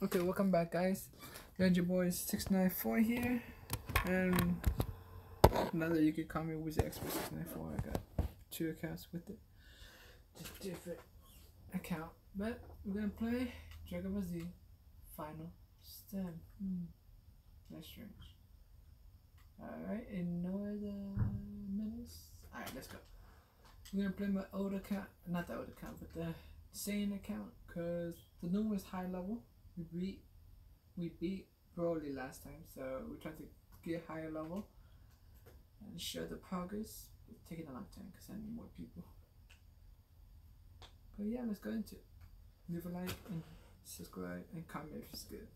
Okay, welcome back, guys. Got your boy six nine four here, and another you could call me Wizard Expert six nine four. I got two accounts with it, just different account. But we're gonna play Dragon Ball Z Final Stand. Hmm, that's strange. All right, ignore the minutes. All right, let's go. We're gonna play my old account, not the old account, but the same account, cause the new is high level. We beat we beat Broly last time, so we try to get higher level and show the progress. It's taking a long time because I need more people. But yeah, let's go into it. Leave a like and subscribe and comment if it's good.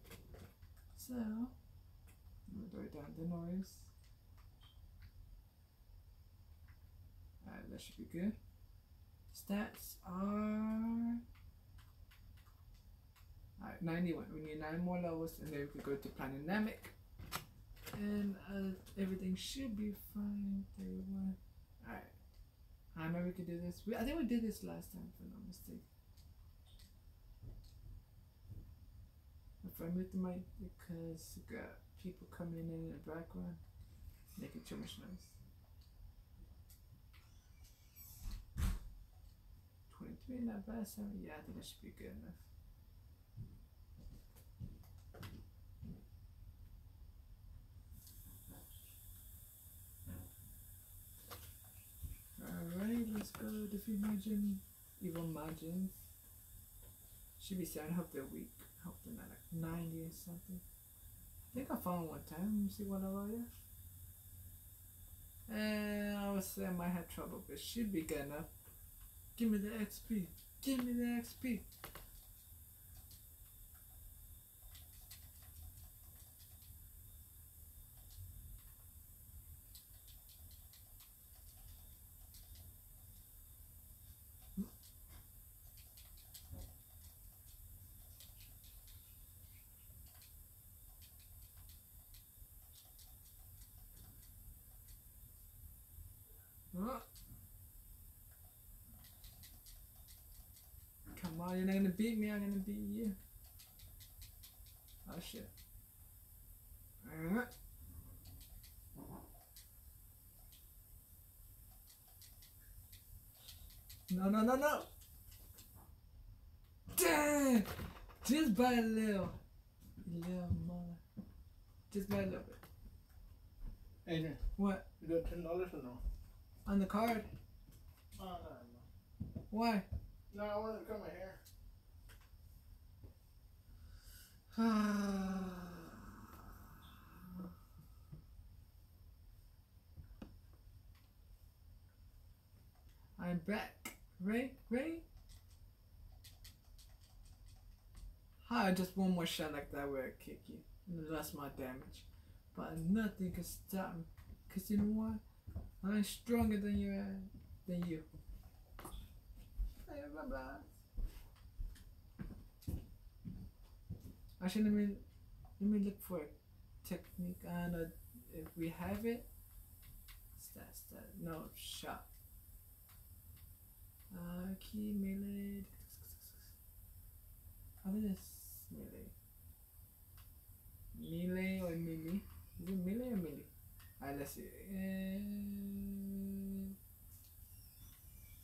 So, I'm gonna write down the noise. Alright, that should be good. Stats are Alright, 91. We need 9 more levels and then we can go to Planet Namek. And uh, everything should be fine. 31. Alright. I know we could do this. We, I think we did this last time, if I'm not mistaken. If I mute the mic because we got people coming in in the background, making too much noise. 23, not bad. So yeah, I think that should be good enough. Alright, let's Majin. Evil Majin. Should be seven. Hope they're weak. Hope they're not like 90 or something. I think I found one time. See what I you. And eh, I would say I might have trouble, but should be enough. Give me the XP. Give me the XP. Oh. Come you're not gonna beat me, I'm gonna beat you. Oh shit. Uh. No, no, no, no! Damn! Just by a little. Little mother. Just by a little bit. Adrian, What? you got ten dollars or no? On the card? Oh no, no. Why? No, I wanted to cut my hair. I'm back. Ready? Ready? Hi, just one more shot like that where I kick you. That's my damage. But nothing can stop me. Cause you know what? I'm stronger than you are, than you. Blah blah. Actually, let me let me look for a technique. and don't if we have it. Stat, stat. No shot. Uh, ki melee. I think melee. Melee or melee? Is it melee or melee? Alright, let's see.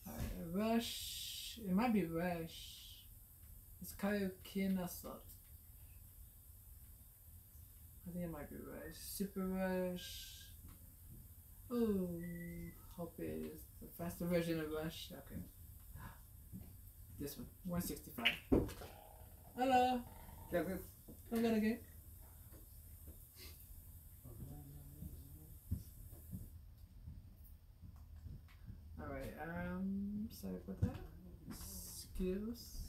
Uh, alright, rush. It might be rush. It's Kaioken Assault. I think it might be rush. Super rush. Oh, hope it is the faster version of rush. Okay. This one, 165. Hello. I'm gonna get. Alright, um, sorry about that. Skills.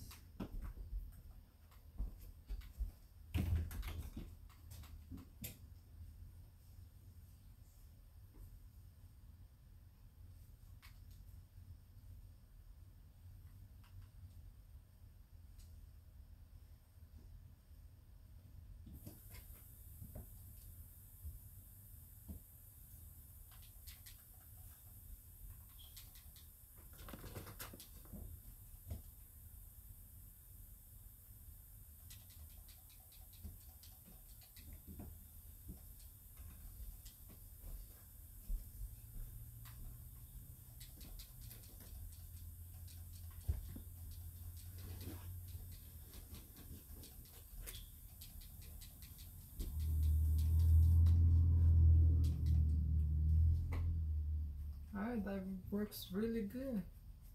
Alright, that works really good.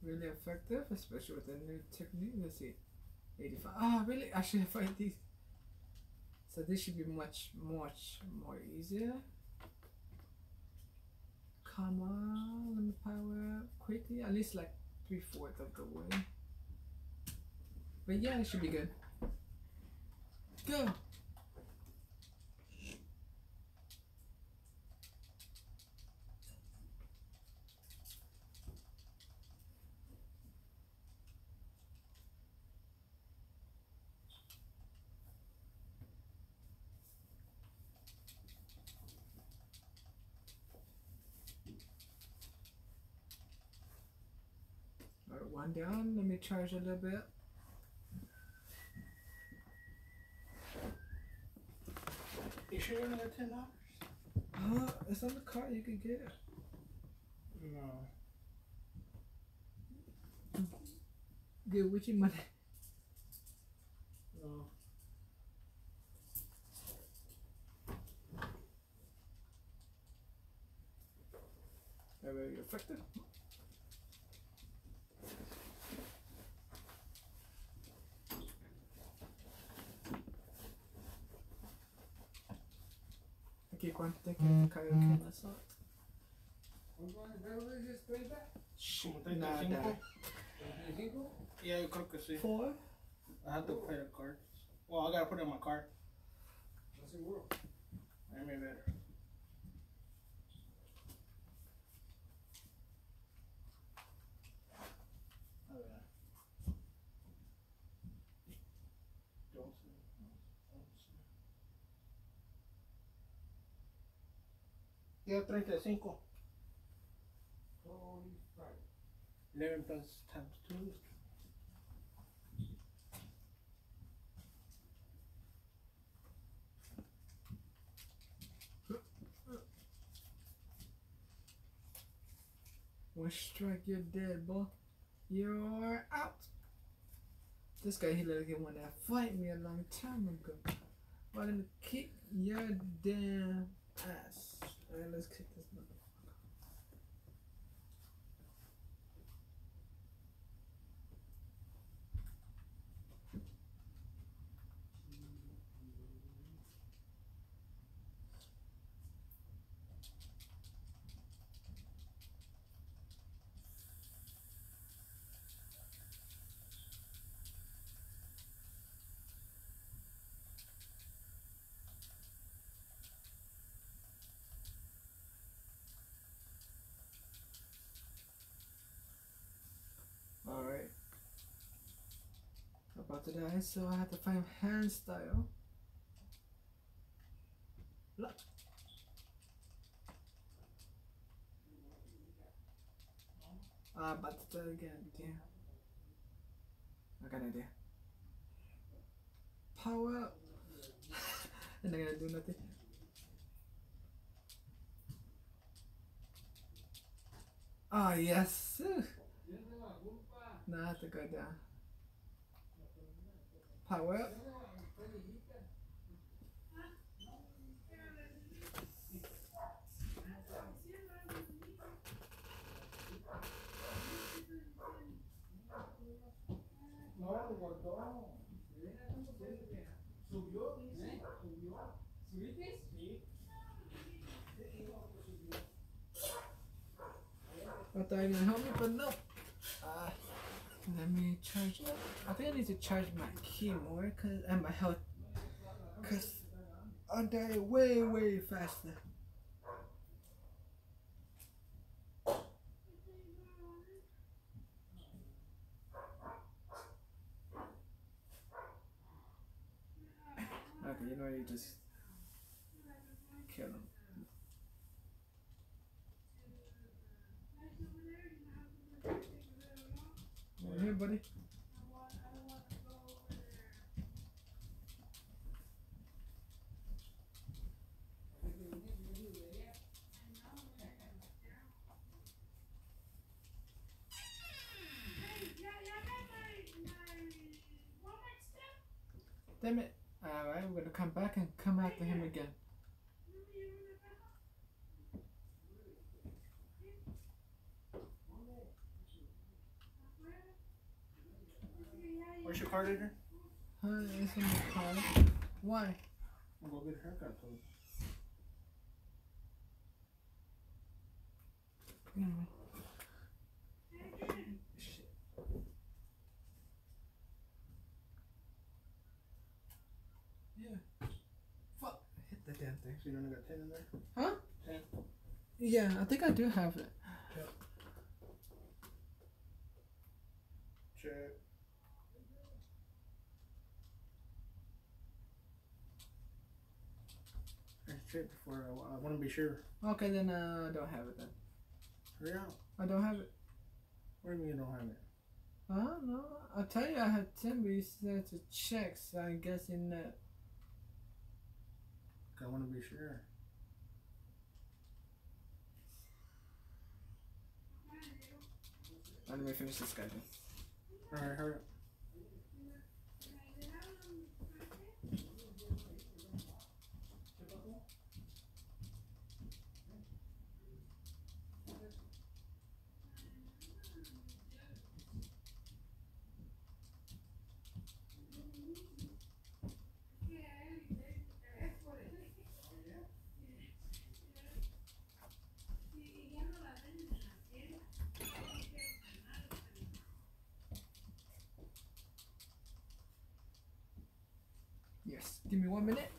Really effective, especially with the new technique. Let's see. 85. Ah, really? Actually I should find these. So this should be much, much more easier. Come on, let me power up quickly. At least like three fourths of the way. But yeah, it should be good. Go! Alright, one down. Let me charge a little bit. You sure you're gonna ten dollars? Uh, it's on the card. You can get. No. Get with your money. No. Very effective. Aquí Como Nada. 35? Yeah, yo creo que sí. Four? I have to pay the card. Well, I gotta put it in my card. I may better. Doce, 35. 11 plus times 2 is One strike, you're dead, boy. You're out. This guy, he literally wanted to fight me a long time ago. I'm gonna kick your damn ass? Alright, let's kick this motherfucker. Alright. About to die, so I have to find hand style. Look. Ah, about to die again. yeah. I got an idea. Power and they're gonna do nothing. Ah, yes. Now I have to go down. Power up. No, lo guardó. Subió, dice. Subió. ¿Subiste? Sí. I thought it would help me, but no. Let me charge. I think I need to charge my ki more cause, and my health. Because I die way, way faster. Okay, you know, you just kill him. Buddy. Damn it. Alright, we're gonna come back and come after him again. Where's your card reader? Huh? It's in the car. Why? I'm gonna go get a haircut, please. Shit. Yeah. Fuck. Hit the damn thing. So you only got 10 in there? Huh? 10. Yeah, I think I do have it. Check. Let's check before I, I want to be sure. Okay, then uh, I don't have it then. Hurry up. I don't have it. What do you mean you don't have it? I don't know. I tell you I had 10, but you said to check, so I'm guessing that. I want to be sure. Let me finish this guy. Alright, hurry up. Give me one minute.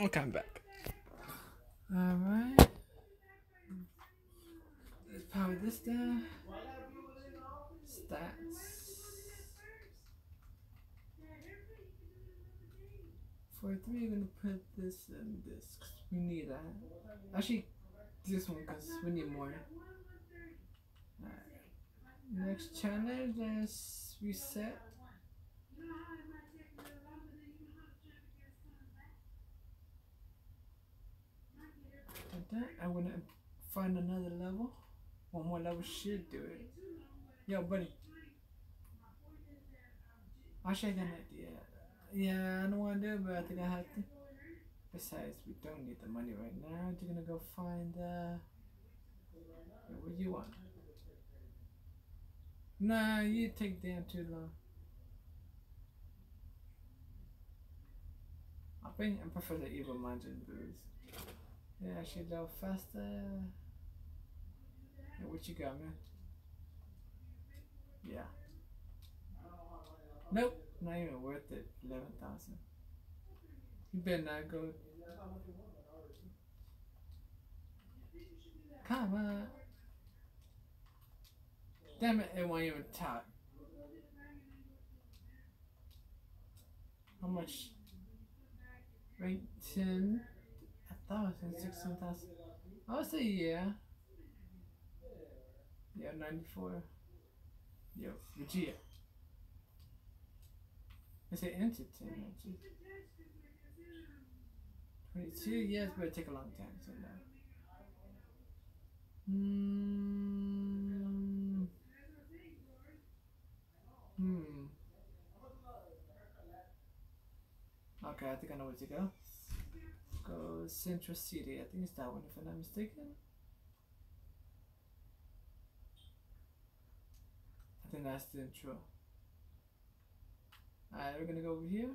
Okay, I'm back. Alright. Let's power this down. Stats. For three, we're gonna put this and this we need that. Actually, this one because we need more. Alright. Next channel, let's reset. I wanna find another level. One more level should do it. Yo, buddy. Actually, I got an idea. Yeah, I don't want to do it, but I think I have to. Besides, we don't need the money right now. You're gonna go find uh what you want? Nah, you take damn too long. I think I prefer the evil minded booze. Yeah, she go faster. What you got, man? Yeah. Nope, not even worth it. Eleven thousand. You better not go. Come on. Damn it, it won't even top. How much? Rank 10? I thought it was 16,000. I would say yeah. Yeah, 94. Yo, Vegeta. I say enter 10, actually. 22, yes, but it take a long time, so no. Hmm. Hmm. Okay, I think I know where to go. Go Central City. I think it's that one, if I'm not mistaken. I think that's the intro. Alright, we're gonna go over here.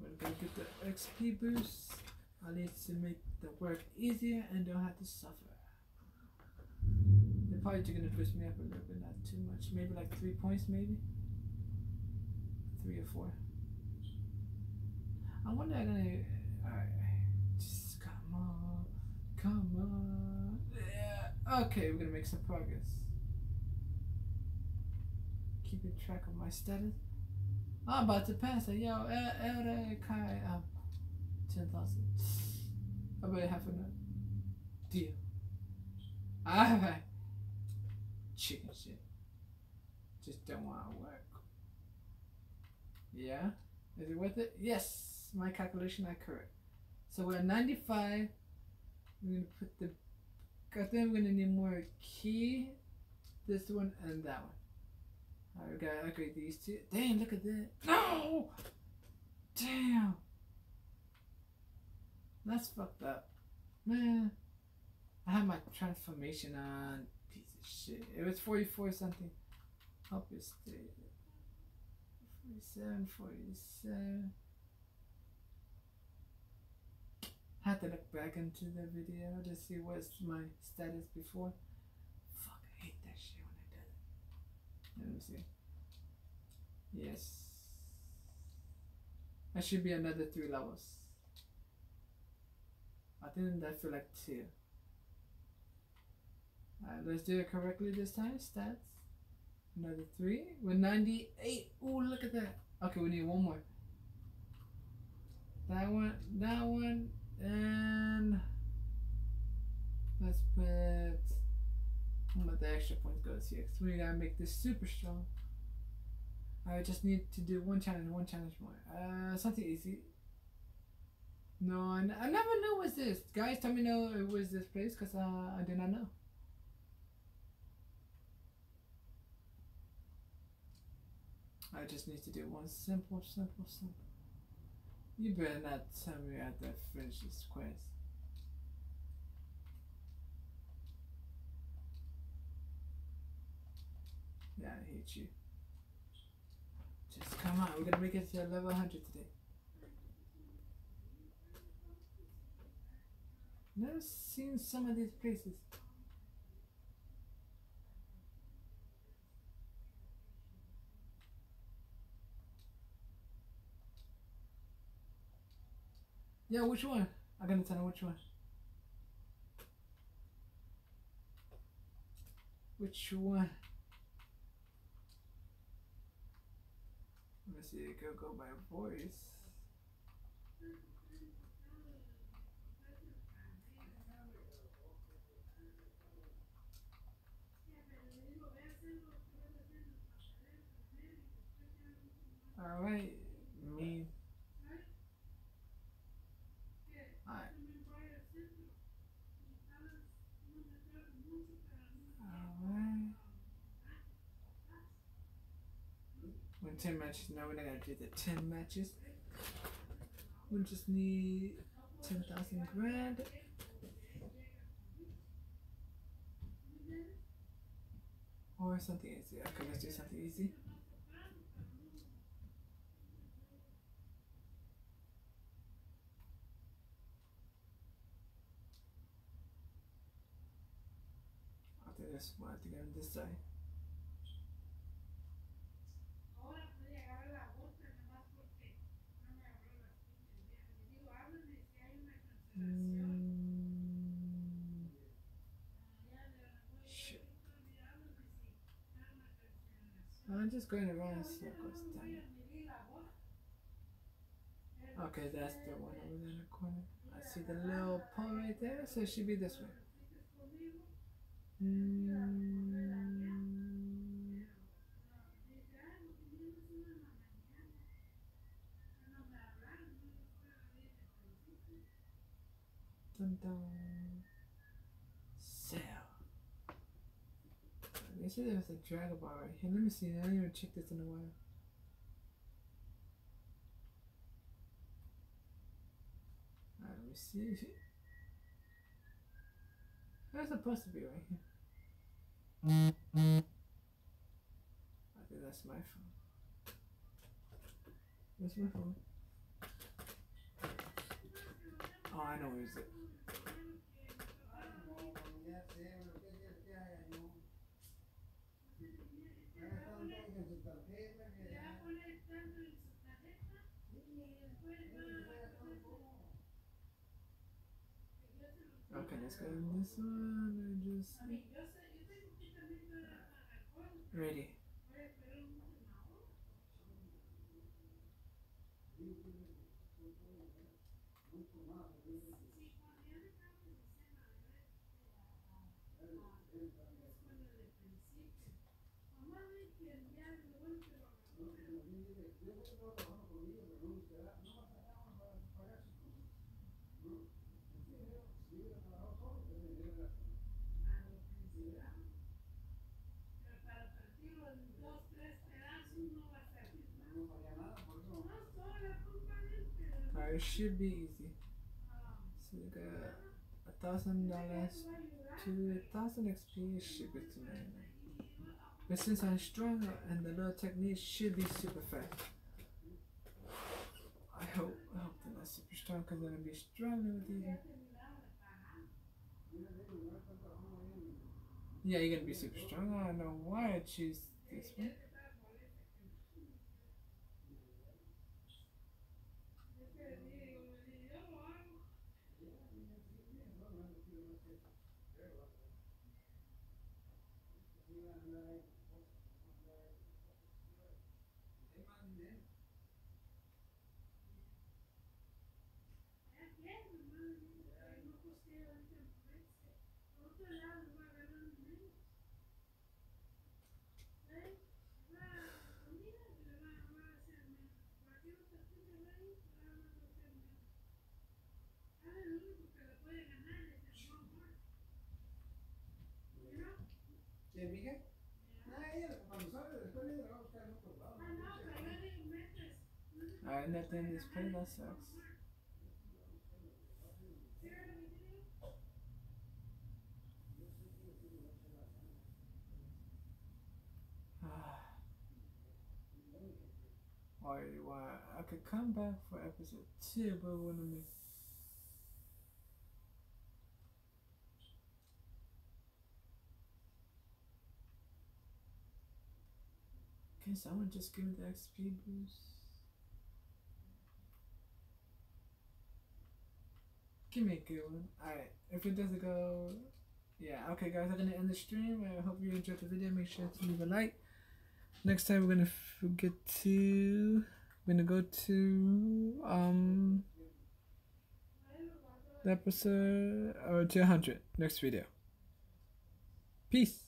We're gonna get the XP boost. I need to make the work easier and don't have to suffer. They're probably gonna twist me up a little bit, not too much. Maybe like three points, maybe. Three or four. I wonder I'm gonna. Alright. Just come on. Come on. Yeah. Okay, we're gonna make some progress. Keeping track of my status. I'm about to pass it. Yo, El- Elder Kai, um, 10,000. I better have enough. Deal. Alright. Chicken shit. Just don't want to work. Yeah? Is it worth it? Yes! My calculation are correct. So we're at 95. We're going to put the. I think we're going to need more ki. This one and that one. Alright, we gotta upgrade these two. Damn, look at that. No! Damn! That's fucked up. Man. I had my transformation on. Piece of shit. It was 44 something. Help your state. 47, 47. had to look back into the video to see what's my status before. Fuck, I hate that shit when I do it. Let me see. Yes. That should be another three levels. I think that feel like two. Alright, let's do it correctly this time. Stats. Another three. We're 98. Oh, look at that. Okay, we need one more. That one, that one, and let's put let the extra points go to CX. We gotta make this super strong. I just need to do one challenge, one challenge more. Uh, something easy. No, I, n- I never knew it was this. Guys, tell me know it was this place because uh, I did not know. I just need to do one simple, simple, simple. You better not tell me I have to finish this quest. Yeah, I hate you. Just come on, we're gonna make it to level 100 today. Never seen some of these places. Yeah, which one? I gotta tell you which one. Which one? Let me see, it could go by voice. Alright, me. Alright. Alright. When 10 matches, no, we're not gonna do the 10 matches. We just need 10,000 grand. Or something easy. Okay, let's do something easy. I think that's what I get on this side. Mm. Shit. I'm just going around in circles. Damn it. Okay, that's the one over there in the corner. I see the little pole right there, so it should be this way. Mm. Dun dun. Said there was a Dragon Ball right here. Let me see. I didn't even check this in a while. Alright, let me see. That's supposed to be right here. I think that's my phone. Where's my phone? Oh, I know where's it. Okay, let's go in this one and just ready. It should be easy. So you got a thousand dollars to a thousand XP ship it to 99. But since I'm stronger and the little technique should be super fast. I hope I hope they're not super strong because I'm gonna be struggling with you. Yeah, you're gonna be super strong. I don't know why I choose this one. ¿De Miguel? Ah, ella, cuando sabe, después ella la va a buscar en otro lado. Ah, no, pero no le inventes. Ah, no no sucks. Why, why? I could come back for episode two, but it wouldn't make. Can someone just give me the XP boost? Give me a good one. Alright, if it doesn't go, yeah, okay, guys, I'm gonna end the stream. I hope you enjoyed the video. Make sure to leave a like. Next time, we're gonna get to, we're gonna go to, um, episode or 200 next video. Peace.